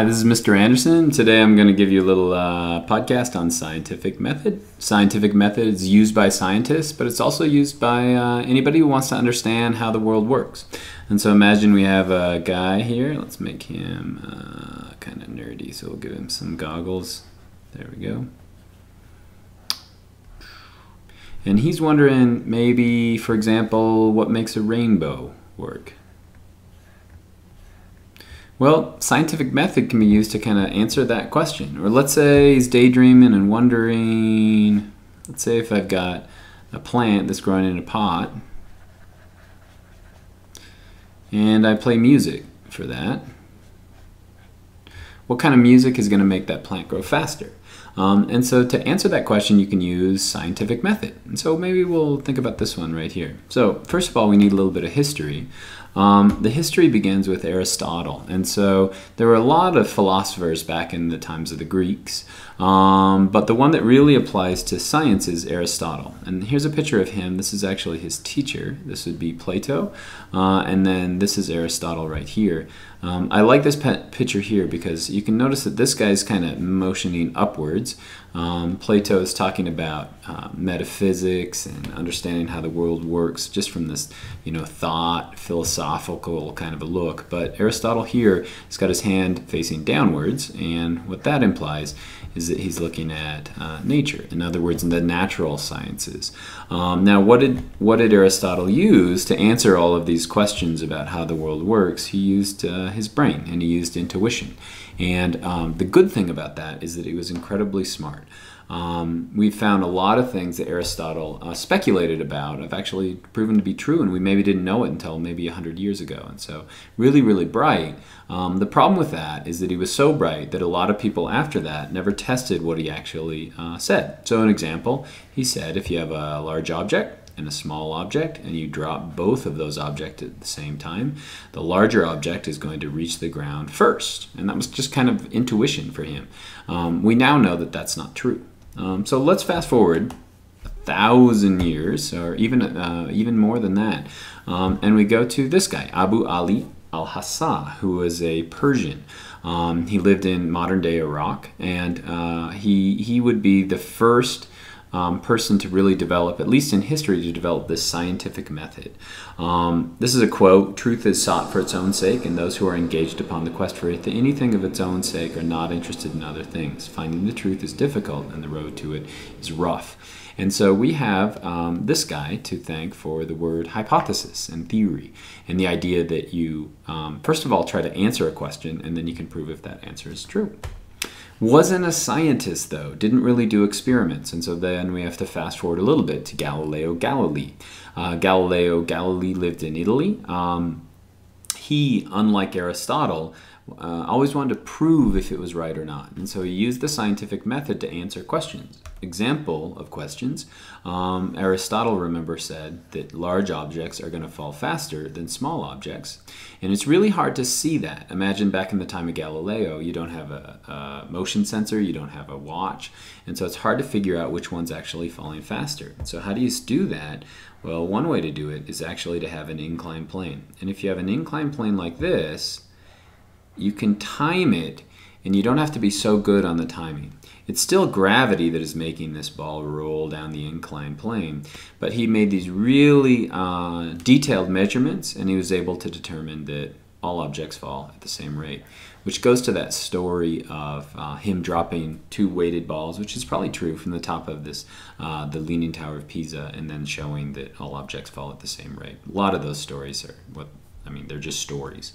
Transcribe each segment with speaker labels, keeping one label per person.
Speaker 1: Hi, this is Mr. Andersen. Today I'm going to give you a little uh, podcast on scientific method. Scientific method is used by scientists, but it's also used by uh, anybody who wants to understand how the world works. And so imagine we have a guy here. Let's make him uh, kind of nerdy, so we'll give him some goggles. There we go. And he's wondering maybe, for example, what makes a rainbow work. Well, scientific method can be used to kind of answer that question. Or let's say he's daydreaming and wondering, let's say if I've got a plant that's growing in a pot, and I play music for that, what kind of music is going to make that plant grow faster? Um, and so to answer that question, you can use scientific method. And so maybe we'll think about this one right here. So first of all, we need a little bit of history. Um, the history begins with Aristotle. And so there were a lot of philosophers back in the times of the Greeks. Um, but the one that really applies to science is Aristotle. And here's a picture of him. This is actually his teacher. This would be Plato. Uh, and then this is Aristotle right here. Um, I like this picture here because you can notice that this guy is kind of motioning upwards. Um, Plato is talking about uh, metaphysics and understanding how the world works just from this, you know, thought, philosophical kind of a look. But Aristotle here has got his hand facing downwards, and what that implies is that he's looking at uh, nature. In other words, the natural sciences. Um, now, what did what did Aristotle use to answer all of these questions about how the world works? He used uh, his brain and he used intuition. And um, the good thing about that is that he was incredibly smart. Um, we've found a lot of things that Aristotle uh, speculated about have actually proven to be true, and we maybe didn't know it until maybe 100 years ago. And so, really, really bright. Um, the problem with that is that he was so bright that a lot of people after that never tested what he actually uh, said. So, an example, he said if you have a large object, and a small object and you drop both of those objects at the same time, the larger object is going to reach the ground first. And that was just kind of intuition for him. Um, we now know that that's not true. Um, so let's fast forward a thousand years, or even uh, even more than that, um, and we go to this guy, Abu Ali al-Hasan, who was a Persian. Um, he lived in modern day Iraq, and uh, he he would be the first um, person to really develop, at least in history, to develop this scientific method. Um, this is a quote Truth is sought for its own sake, and those who are engaged upon the quest for it, anything of its own sake are not interested in other things. Finding the truth is difficult, and the road to it is rough. And so we have um, this guy to thank for the word hypothesis and theory, and the idea that you, um, first of all, try to answer a question, and then you can prove if that answer is true. Wasn't a scientist, though, didn't really do experiments. And so then we have to fast forward a little bit to Galileo Galilei. Uh, Galileo Galilei lived in Italy. Um, he, unlike Aristotle, uh, always wanted to prove if it was right or not. And so he used the scientific method to answer questions. Example of questions um, Aristotle, remember, said that large objects are going to fall faster than small objects. And it's really hard to see that. Imagine back in the time of Galileo, you don't have a, a motion sensor, you don't have a watch. And so it's hard to figure out which one's actually falling faster. So, how do you do that? Well, one way to do it is actually to have an inclined plane. And if you have an inclined plane like this, you can time it and you don't have to be so good on the timing. It's still gravity that is making this ball roll down the inclined plane, but he made these really uh, detailed measurements and he was able to determine that all objects fall at the same rate, which goes to that story of uh, him dropping two weighted balls, which is probably true from the top of this, uh, the Leaning Tower of Pisa, and then showing that all objects fall at the same rate. A lot of those stories are what I mean, they're just stories.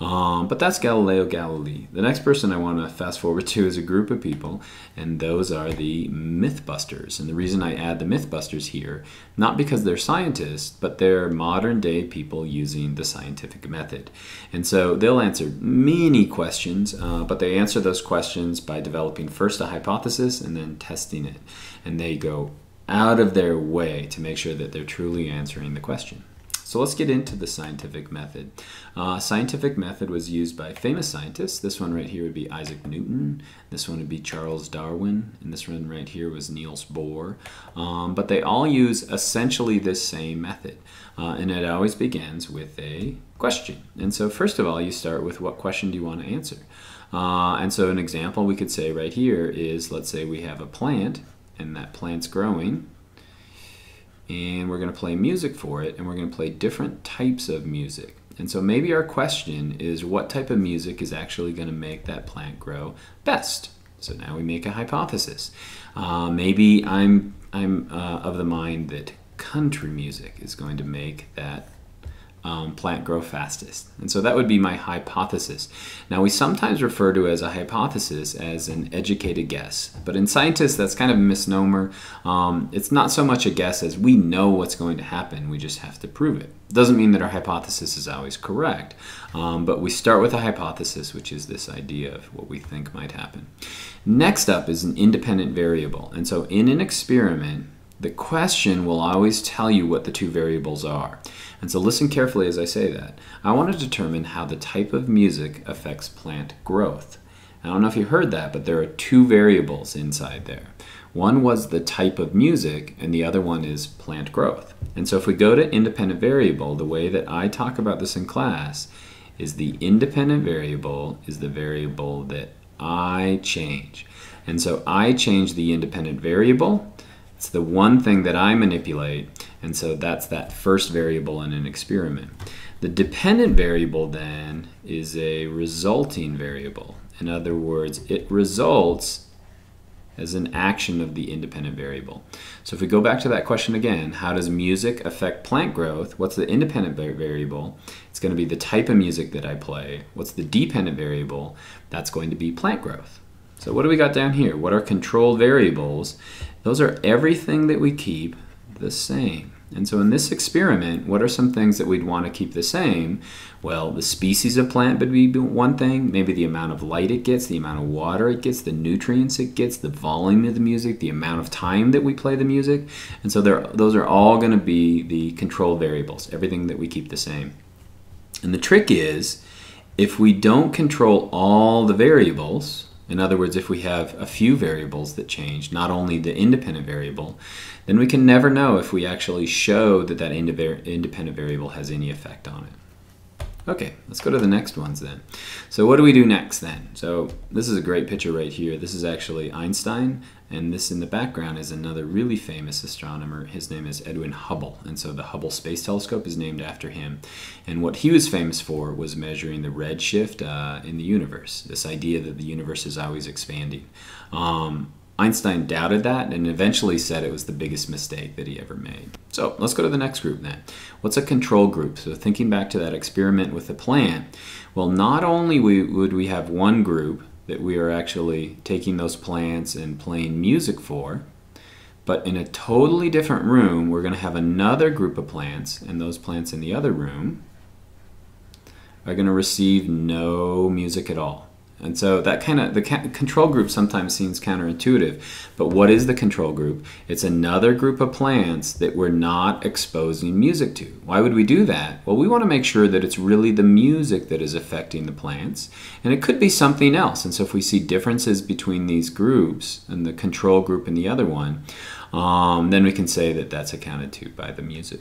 Speaker 1: Um, but that's Galileo Galilei. The next person I want to fast forward to is a group of people, and those are the Mythbusters. And the reason I add the Mythbusters here, not because they're scientists, but they're modern day people using the scientific method. And so they'll answer many questions, uh, but they answer those questions by developing first a hypothesis and then testing it. And they go out of their way to make sure that they're truly answering the question. So let's get into the scientific method. Uh, scientific method was used by famous scientists. This one right here would be Isaac Newton. This one would be Charles Darwin. And this one right here was Niels Bohr. Um, but they all use essentially this same method. Uh, and it always begins with a question. And so first of all, you start with what question do you want to answer? Uh, and so an example we could say right here is, let's say we have a plant and that plant's growing and we're going to play music for it and we're going to play different types of music. And so maybe our question is what type of music is actually going to make that plant grow best? So now we make a hypothesis. Uh, maybe I'm, I'm uh, of the mind that country music is going to make that um, plant grow fastest. And so that would be my hypothesis. Now, we sometimes refer to as a hypothesis as an educated guess, but in scientists, that's kind of a misnomer. Um, it's not so much a guess as we know what's going to happen, we just have to prove it. Doesn't mean that our hypothesis is always correct, um, but we start with a hypothesis, which is this idea of what we think might happen. Next up is an independent variable. And so in an experiment, the question will always tell you what the two variables are. And so listen carefully as I say that. I want to determine how the type of music affects plant growth. I don't know if you heard that, but there are two variables inside there. One was the type of music, and the other one is plant growth. And so if we go to independent variable, the way that I talk about this in class is the independent variable is the variable that I change. And so I change the independent variable, it's the one thing that I manipulate, and so that's that first variable in an experiment. The dependent variable then is a resulting variable. In other words, it results as an action of the independent variable. So if we go back to that question again, how does music affect plant growth? What's the independent variable? It's going to be the type of music that I play. What's the dependent variable? That's going to be plant growth. So what do we got down here? What are controlled variables? Those are everything that we keep the same. And so in this experiment, what are some things that we'd want to keep the same? Well, the species of plant would be one thing, maybe the amount of light it gets, the amount of water it gets, the nutrients it gets, the volume of the music, the amount of time that we play the music. And so there, those are all going to be the control variables, everything that we keep the same. And the trick is, if we don't control all the variables, in other words, if we have a few variables that change, not only the independent variable, then we can never know if we actually show that that independent variable has any effect on it. Okay, let's go to the next ones then. So what do we do next then? So this is a great picture right here. This is actually Einstein, and this in the background is another really famous astronomer. His name is Edwin Hubble, and so the Hubble Space Telescope is named after him. And what he was famous for was measuring the redshift uh, in the universe, this idea that the universe is always expanding. Um, Einstein doubted that and eventually said it was the biggest mistake that he ever made. So let's go to the next group then. What's a control group? So thinking back to that experiment with the plant, well, not only would we have one group that we are actually taking those plants and playing music for, but in a totally different room, we're going to have another group of plants, and those plants in the other room are going to receive no music at all. And so that kind of the control group sometimes seems counterintuitive, but what is the control group? It's another group of plants that we're not exposing music to. Why would we do that? Well, we want to make sure that it's really the music that is affecting the plants, and it could be something else. And so if we see differences between these groups and the control group and the other one, um, then we can say that that's accounted to by the music.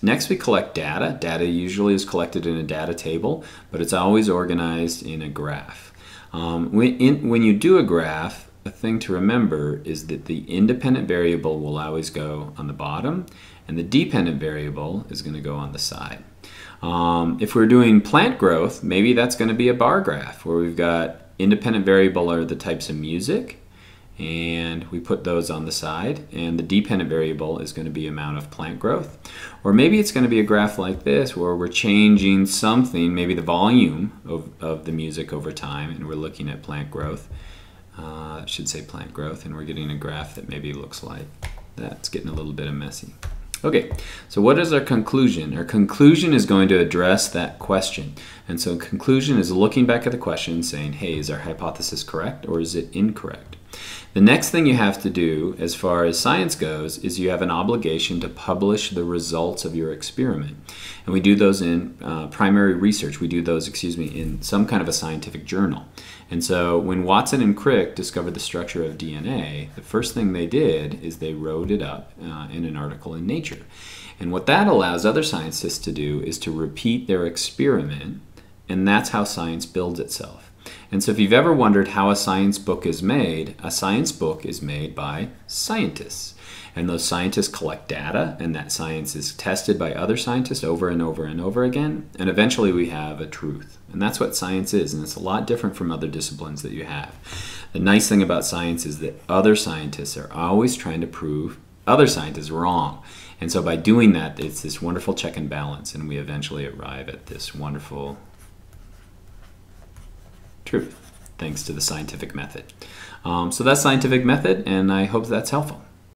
Speaker 1: Next, we collect data. Data usually is collected in a data table, but it's always organized in a graph. Um, when, in, when you do a graph, a thing to remember is that the independent variable will always go on the bottom and the dependent variable is going to go on the side. Um, if we're doing plant growth, maybe that's going to be a bar graph where we've got independent variable are the types of music and we put those on the side and the dependent variable is going to be amount of plant growth or maybe it's going to be a graph like this where we're changing something maybe the volume of, of the music over time and we're looking at plant growth uh, should say plant growth and we're getting a graph that maybe looks like that's getting a little bit of messy Okay, so what is our conclusion? Our conclusion is going to address that question. And so conclusion is looking back at the question saying, hey, is our hypothesis correct or is it incorrect? The next thing you have to do, as far as science goes, is you have an obligation to publish the results of your experiment. And we do those in uh, primary research. We do those, excuse me, in some kind of a scientific journal. And so when Watson and Crick discovered the structure of DNA, the first thing they did is they wrote it up uh, in an article in Nature. And what that allows other scientists to do is to repeat their experiment, and that's how science builds itself. And so if you've ever wondered how a science book is made, a science book is made by scientists. And those scientists collect data, and that science is tested by other scientists over and over and over again. And eventually we have a truth. And that's what science is. And it's a lot different from other disciplines that you have. The nice thing about science is that other scientists are always trying to prove other scientists wrong. And so by doing that, it's this wonderful check and balance, and we eventually arrive at this wonderful truth thanks to the scientific method. Um, so that's scientific method, and I hope that's helpful.